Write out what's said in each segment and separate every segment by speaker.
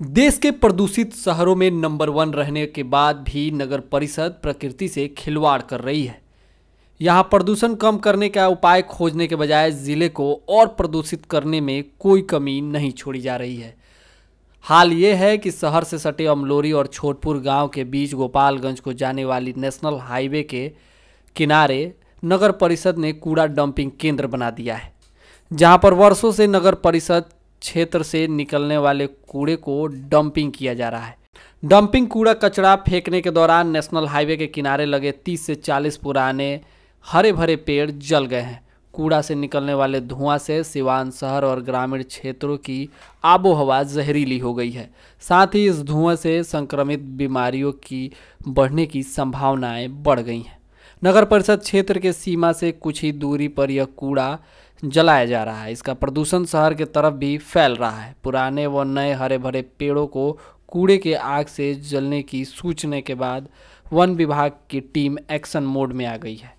Speaker 1: देश के प्रदूषित शहरों में नंबर वन रहने के बाद भी नगर परिषद प्रकृति से खिलवाड़ कर रही है। यहाँ प्रदूषण कम करने का उपाय खोजने के बजाय ज़िले को और प्रदूषित करने में कोई कमी नहीं छोड़ी जा रही है। हाल ये है कि शहर से सटे अमलोरी और छोटपुर गाँव के बीच गोपालगंज को जाने वाली नेशनल हाईवे के किनारे नगर परिषद ने कूड़ा डंपिंग केंद्र बना दिया है, जहाँ पर वर्षों से नगर परिषद क्षेत्र से निकलने वाले कूड़े को डंपिंग किया जा रहा है। डंपिंग कूड़ा कचरा फेंकने के दौरान नेशनल हाईवे के किनारे लगे 30 से 40 पुराने हरे भरे पेड़ जल गए हैं। कूड़ा से निकलने वाले धुआँ से सिवान शहर और ग्रामीण क्षेत्रों की आबो हवा जहरीली हो गई है। साथ ही इस धुआँ से संक्रमित बीमारियों की बढ़ने की संभावनाएँ बढ़ गई हैं। नगर परिषद क्षेत्र के सीमा से कुछ ही दूरी पर यह कूड़ा जलाया जा रहा है। इसका प्रदूषण शहर के तरफ़ भी फैल रहा है। पुराने व नए हरे भरे पेड़ों को कूड़े के आग से जलने की सूचना के बाद वन विभाग की टीम एक्शन मोड में आ गई है।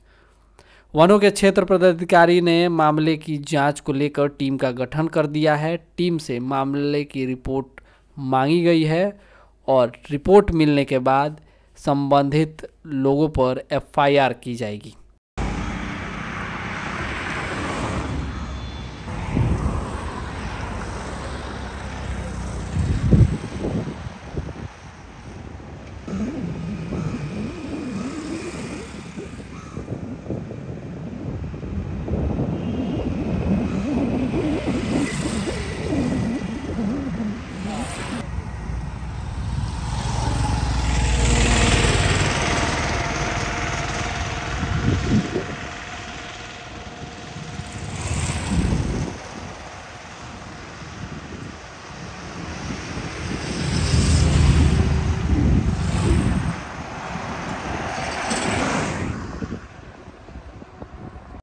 Speaker 1: वनों के क्षेत्र पदाधिकारी ने मामले की जाँच को लेकर टीम का गठन कर दिया है। टीम से मामले की रिपोर्ट मांगी गई है और रिपोर्ट मिलने के बाद संबंधित लोगों पर एफआईआर की जाएगी।